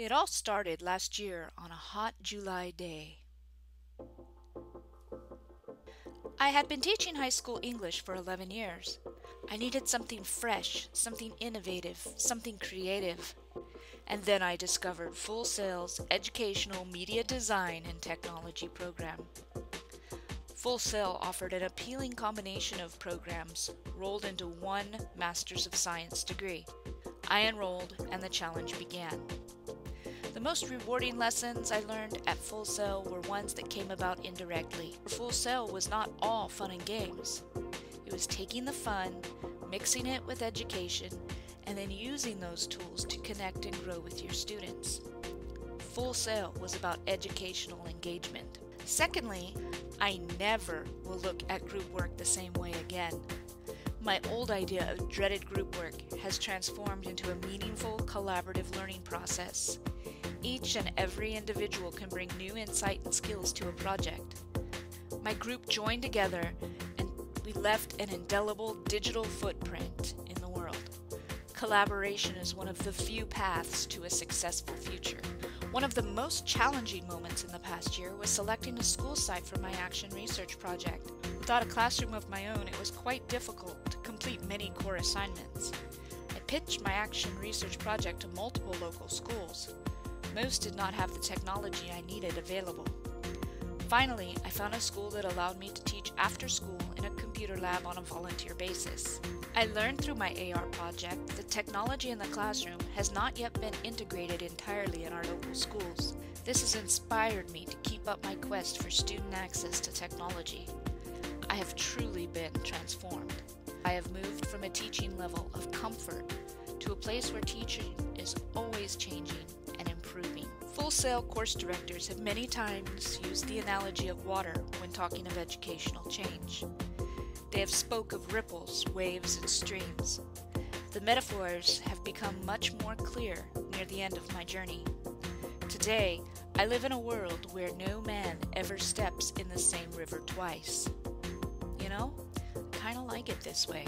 It all started last year on a hot July day. I had been teaching high school English for 11 years. I needed something fresh, something innovative, something creative. And then I discovered Full Sail's Educational Media Design and Technology program. Full Sail offered an appealing combination of programs rolled into one Masters of Science degree. I enrolled and the challenge began. The most rewarding lessons I learned at Full Sail were ones that came about indirectly. Full Sail was not all fun and games. It was taking the fun, mixing it with education, and then using those tools to connect and grow with your students. Full Sail was about educational engagement. Secondly, I never will look at group work the same way again. My old idea of dreaded group work has transformed into a meaningful collaborative learning process. Each and every individual can bring new insight and skills to a project. My group joined together and we left an indelible digital footprint in the world. Collaboration is one of the few paths to a successful future. One of the most challenging moments in the past year was selecting a school site for my action research project. Without a classroom of my own, it was quite difficult to complete many core assignments. I pitched my action research project to multiple local schools. Most did not have the technology I needed available. Finally, I found a school that allowed me to teach after school in a computer lab on a volunteer basis. I learned through my AR project that technology in the classroom has not yet been integrated entirely in our local schools. This has inspired me to keep up my quest for student access to technology. I have truly been transformed. I have moved from a teaching level of comfort to a place where teaching is always changing improving. Full Sail course directors have many times used the analogy of water when talking of educational change. They have spoke of ripples, waves, and streams. The metaphors have become much more clear near the end of my journey. Today, I live in a world where no man ever steps in the same river twice. You know, I kinda like it this way.